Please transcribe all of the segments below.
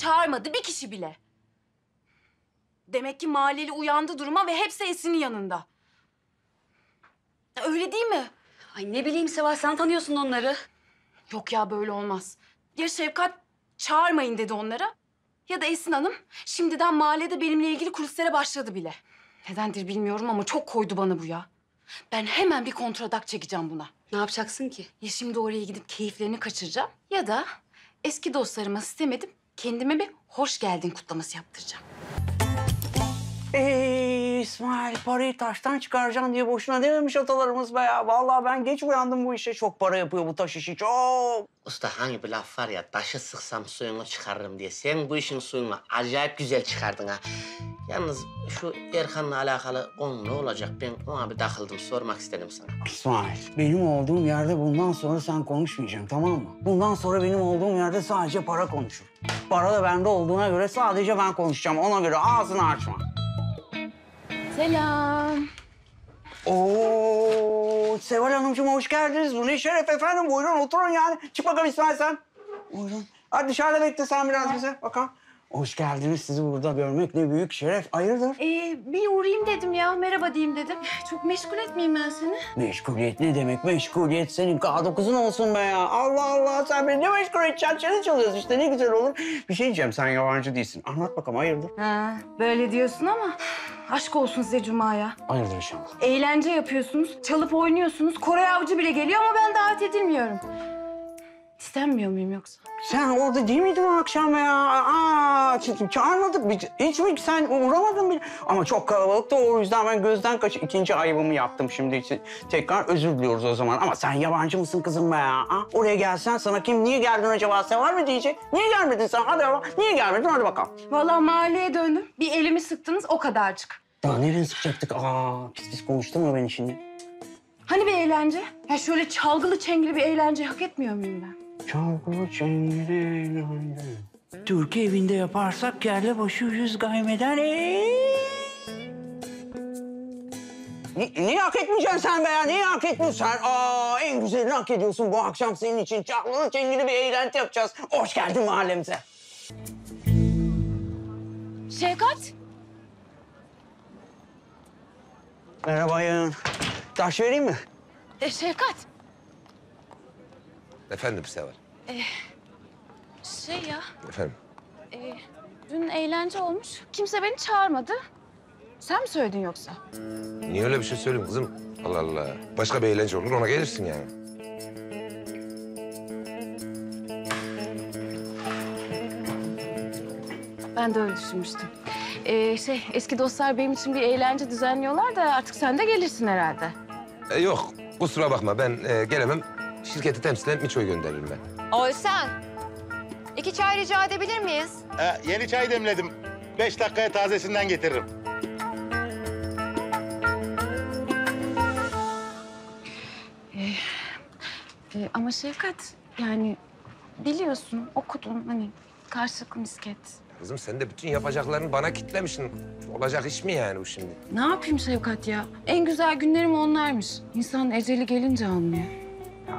çağırmadı bir kişi bile. Demek ki mahalleli uyandı duruma ve hepsi Esin'in yanında. Öyle değil mi? Ay ne bileyim Seval sen tanıyorsun onları. Yok ya böyle olmaz. Ya Şefkat çağırmayın dedi onlara ya da Esin Hanım şimdiden mahallede benimle ilgili kulislere başladı bile. Nedendir bilmiyorum ama çok koydu bana bu ya. Ben hemen bir kontradak çekeceğim buna. Ne yapacaksın ki? Ya şimdi oraya gidip keyiflerini kaçıracağım ya da eski dostlarıma istemedim kendime bir hoş geldin kutlaması yaptıracağım. Ee, İsmail parayı taştan çıkaracaksın diye boşuna dememiş atalarımız be ya. Vallahi ben geç uyandım bu işe. Çok para yapıyor bu taş işi çok. Usta hani bir laf var ya taşı sıksam suyunu çıkarırım diye. Sen bu işin suyunu acayip güzel çıkardın ha. Yalnız şu Erkan'la alakalı konu ne olacak? Ben ona bir takıldım sormak istedim sana. İsmail benim olduğum yerde bundan sonra sen konuşmayacaksın tamam mı? Bundan sonra benim olduğum yerde sadece para konuşur. Para da bende olduğuna göre sadece ben konuşacağım. Ona göre ağzını açma. Selam. Oo, Seval Hanımcığım hoş geldiniz. Bu ne şeref efendim. Buyurun oturun yani. Çık bakalım İsmail sen. Buyurun. Hadi dışarıda bekle sen biraz bize. Bakalım. Hoş geldiniz. Sizi burada görmek ne büyük şeref. Hayırdır? Ee, bir uğrayayım dedim ya merhaba diyeyim dedim. Çok meşgul etmeyeyim ben seni. Meşguliyet ne demek? Meşguliyet senin K9'un olsun be ya. Allah Allah sen beni ne meşgul edeceksin? Çene çalıyorsun işte ne güzel olur. Bir şey diyeceğim sen yabancı değilsin. Anlat bakalım hayırdır? Ha, böyle diyorsun ama aşk olsun size Cuma'ya. Hayırdır inşallah. Eğlence yapıyorsunuz, çalıp oynuyorsunuz. Koray Avcı bile geliyor ama ben davet edilmiyorum. İstenmiyor muyum yoksa? Sen orada değil miydin o akşam ya? Aa, çağırmadık. Biz, hiç mi sen uğramadın bile? Ama çok kalabalıktı o yüzden ben gözden kaç ikinci ayıbımı yaptım şimdi için. Tekrar özür diliyoruz o zaman. Ama sen yabancı mısın kızım be ya? Ha? Oraya gelsen sana kim niye geldin acaba Seval mi diyecek? Niye gelmedin sen? Hadi ama niye gelmedin? Hadi bakalım. Vallahi mahalleye döndüm. Bir elimi sıktınız o kadarcık. Daha nereye sıkacaktık? Aa, pis pis konuştun mu beni şimdi? Hani bir eğlence? Ya şöyle çalgılı çengeli bir eğlence hak etmiyor muyum ben? Türkiye evinde yaparsak kelle başı yüz gaymeden ee? Ni- Niye hak etmeyeceksin sen be ya? Niye hak etmiyorsun sen? Aa, en güzelini hak ediyorsun. Bu akşam senin için çalgılı çengeli bir eğlence yapacağız. Hoş geldin mahallemize. Şevkat. Merhaba Yağın. Taş vereyim mi? E, Şevkat. Efendim Seval. Şey ya, Efendim. e, dün eğlence olmuş. Kimse beni çağırmadı. Sen mi söyledin yoksa? Niye öyle bir şey söyleyeyim kızım? Allah Allah. Başka bir eğlence olur ona gelirsin yani. Ben de öyle düşünmüştüm. Ee, şey, eski dostlar benim için bir eğlence düzenliyorlar da artık sen de gelirsin herhalde. E, yok kusura bakma ben e, gelemem. Şirketi temsilen Miço'yu gönderirim ben. Oysen, iki çay rica edebilir miyiz? Ha, yeni çay demledim. Beş dakikaya tazesinden getiririm. Ee, ama Şevkat, yani biliyorsun okudun hani karşılıklı misket. Kızım sen de bütün yapacaklarını bana kitlemişsin. Olacak iş mi yani bu şimdi? Ne yapayım Şevkat ya? En güzel günlerim onlarmış. İnsan eceli gelince anlıyor.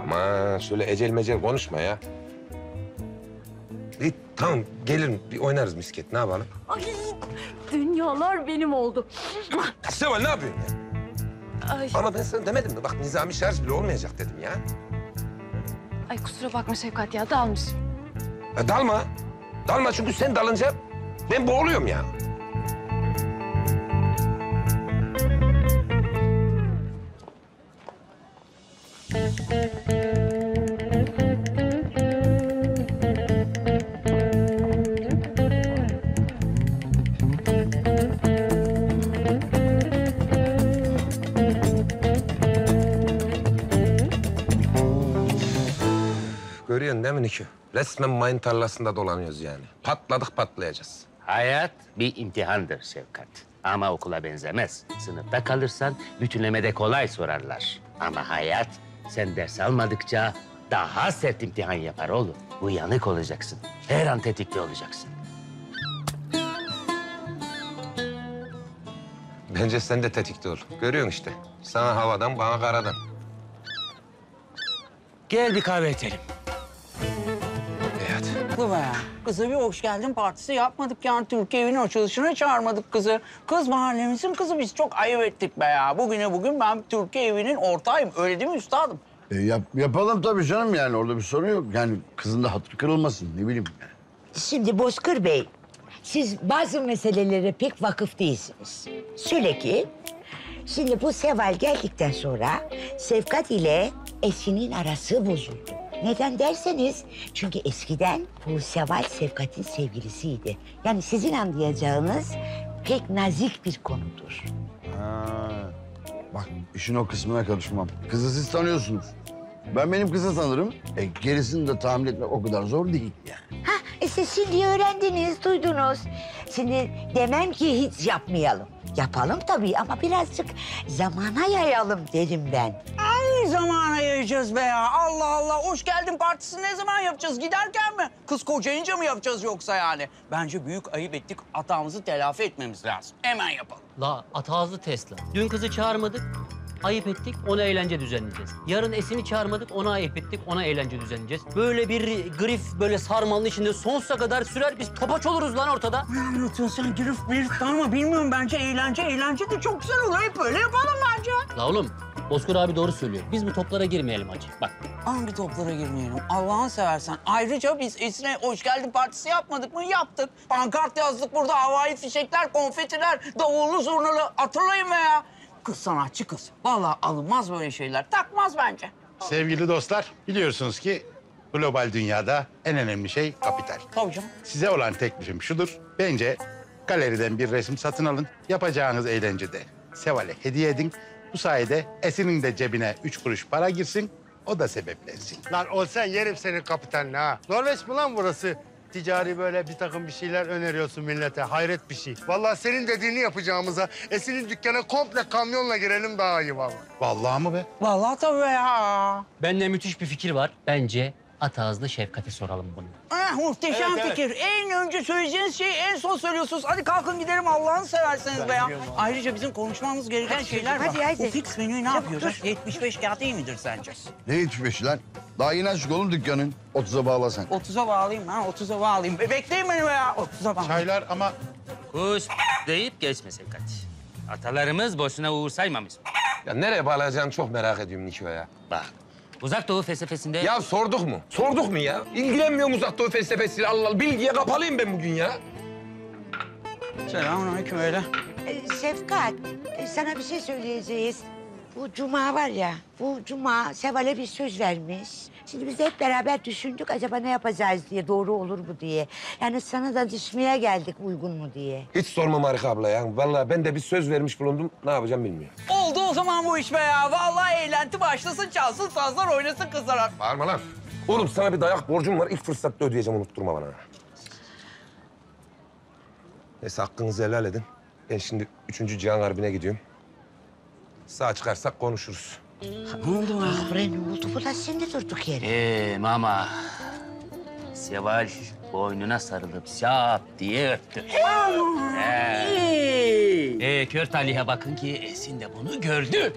Ama şöyle ecel mecel konuşma ya. İyi, tamam gelirim bir oynarız misket ne yapalım? Ay, dünyalar benim oldu. Ya Seval ne yapıyorsun ya? Ay, Ama ben sana demedim mi? Bak nizami şarj bile olmayacak dedim ya. ay kusura bakma Şevkat ya dalmışım. ya dalma. Dalma çünkü sen dalınca ben boğuluyorum ya. Görüyorsun değil mi Nikü? Resmen mayın tarlasında dolanıyoruz yani. Patladık patlayacağız. Hayat bir imtihandır Şevkat. Ama okula benzemez. Sınıfta kalırsan bütünlemede kolay sorarlar. Ama hayat sen ders almadıkça daha sert imtihan yapar oğlum. Uyanık olacaksın. Her an tetikte olacaksın. Bence sen de tetikte ol. Görüyorsun işte. Sana havadan, bana karadan. Gel bir kahve içelim. Kıza bir hoş geldin partisi yapmadık yani. Türkiye evinin açılışına çağırmadık kızı. Kız mahallemizin kızı biz çok ayıp ettik be ya. Bugüne bugün ben Türkiye evinin ortağıyım. Öyle değil mi üstadım? E, yap, yapalım tabii canım yani orada bir sorun yok. Yani kızın da hatırı kırılmasın ne bileyim. Şimdi Bozkır Bey, siz bazı meselelere pek vakıf değilsiniz. Şöyle ki, şimdi bu Seval geldikten sonra Sevkat ile Esin'in arası bozuldu. Neden derseniz, çünkü eskiden bu Seval Sevkat'in sevgilisiydi. Yani sizin anlayacağınız pek nazik bir konudur. Ha. Bak işin o kısmına karışmam. Kızı siz tanıyorsunuz. Ben benim kızı tanırım. E, gerisini de tahmin etmek o kadar zor değil yani. Ha, e siz şimdi öğrendiniz, duydunuz. Şimdi demem ki hiç yapmayalım. Yapalım tabii ama birazcık zamana yayalım dedim ben. Yayacağız be ya? Allah Allah. Hoş geldin partisi ne zaman yapacağız? Giderken mi? Kız kocayınca mı yapacağız yoksa yani? Bence büyük ayıp ettik. Hatamızı telafi etmemiz lazım. Hemen yapalım. La at ağızlı Tesla. Dün kızı çağırmadık. Ayıp ettik, ona eğlence düzenleyeceğiz. Yarın Esin'i çağırmadık, ona ayıp ettik, ona eğlence düzenleyeceğiz. Böyle bir grif, böyle sarmalın içinde sonsuza kadar sürer, biz topaç oluruz lan ortada. Ne anlatıyorsun sen? Girif bir ama bilmiyorum. Bence eğlence, eğlence de çok güzel olur. Hep öyle yapalım bence. La oğlum, Bozkır abi doğru söylüyor. Biz bu toplara girmeyelim hacı. Bak, Hangi toplara girmeyelim? Allah'ını seversen. Ayrıca biz Esin'e hoş geldin partisi yapmadık mı? Yaptık. Pankart yazdık burada. Havai fişekler, konfetiler, davullu zurnalı. Hatırlayın be ya. Kız sanatçı kız. Vallahi alınmaz böyle şeyler. Takmaz bence. Sevgili dostlar, biliyorsunuz ki global dünyada en önemli şey kapital. Tabii canım. Size olan teklifim şudur. Bence galeriden bir resim satın alın. Yapacağınız eğlencede Seval'e hediye edin. Bu sayede Esin'in de cebine üç kuruş para girsin. O da sebeplensin. Lan olsan yerim senin kapitanını ha. Norveç mi lan burası? Ticari böyle bir takım bir şeyler öneriyorsun millete. Hayret bir şey. Vallahi senin dediğini yapacağımıza Esin'in dükkana komple kamyonla girelim daha iyi vallahi. Vallahi mı be? Vallahi tabii ya. bende müthiş bir fikir var. Bence at ağızlı Şefkat'e soralım bunu. Ah, muhteşem Evet, evet. fikir. En önce söyleyeceğiniz şeyi en son söylüyorsunuz. Hadi kalkın gidelim Allah'ını severseniz be ya. Ayrıca bizim konuşmamız gereken şeyler var. Hadi, hadi. Bu fix menüyü ne yapıyoruz? dur. 75 kağıt iyi midir sence? Ne 75 lan? Daha yeni açık oğlum dükkanın. 30'a bağla sen. 30'a bağlayayım ha, 30'a bağlayayım. Be bekleyin beni be ya, 30'a bağlayayım. Çaylar ama Kuş deyip geçme Sevkat. Atalarımız boşuna uğur saymamış. Ya nereye bağlayacağını çok merak ediyorum Niko ya. Bak, uzak doğu felsefesinde... Ya sorduk mu? Sorduk mu ya? İlgilenmiyorum uzak doğu felsefesiyle Allah Allah. Bilgiye kapalıyım ben bugün ya. Selamünaleyküm öyle. Ee, Şefkat, e, sana bir şey söyleyeceğiz. Bu Cuma var ya, bu Cuma Seval'e bir söz vermiş. Şimdi biz de hep beraber düşündük acaba ne yapacağız diye, doğru olur mu diye. Yani sana da düşmeye geldik uygun mu diye. Hiç sorma Marika abla ya. Vallahi ben de bir söz vermiş bulundum. Ne yapacağım bilmiyorum. Oldu o zaman bu iş be ya. Vallahi eğlenti başlasın, çalsın, sazlar oynasın kızlar. Bağırma lan. Oğlum sana bir dayak borcum var. İlk fırsatta ödeyeceğim. Unutturma bana. Neyse hakkınızı helal edin. Ben şimdi üçüncü Cihan Harbi'ne gidiyorum. Sağ çıkarsak konuşuruz. Ne oldu ya? Bre ne oldu bu da şimdi durduk yere? Ee mama, Seval boynuna sarılıp şap diye öptü. Ee, ee, kör talihe bakın ki Esin de bunu gördü.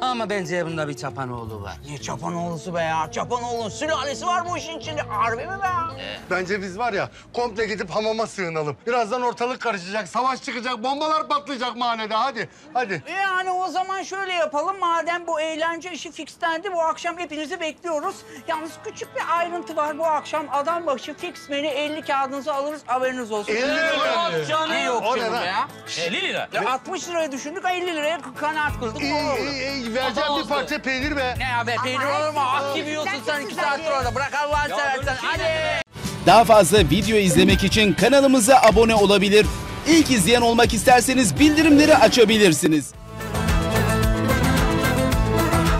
Ama bence bunda bir çapanoğlu var. Ne Çapanoğlu'su be ya? Çapanoğlu'nun sülalesi var bu işin içinde. Harbi mi be ya? Bence biz var ya komple gidip hamama sığınalım. Birazdan ortalık karışacak, savaş çıkacak, bombalar patlayacak mahallede. Hadi, hadi. Yani o zaman şöyle yapalım. Madem bu eğlence işi fixlendi, bu akşam hepinizi bekliyoruz. Yalnız küçük bir ayrıntı var. Bu akşam adam başı fix menü 50 kağıdınızı alırız. Haberiniz olsun. 50 lira mı? Ne yok O canım ya? 50 lira. Ya 60 liraya düşündük, 50 liraya kanaat kıldık. İyi, iyi, iyi. Vereceğim bir parça peynir be. Ne ya be peynir olur mu? At gibi yiyorsun sen iki saattir orada. Bırak Allah'ını seversen. Hadi. Daha fazla video izlemek için kanalımıza abone olabilir. İlk izleyen olmak isterseniz bildirimleri açabilirsiniz.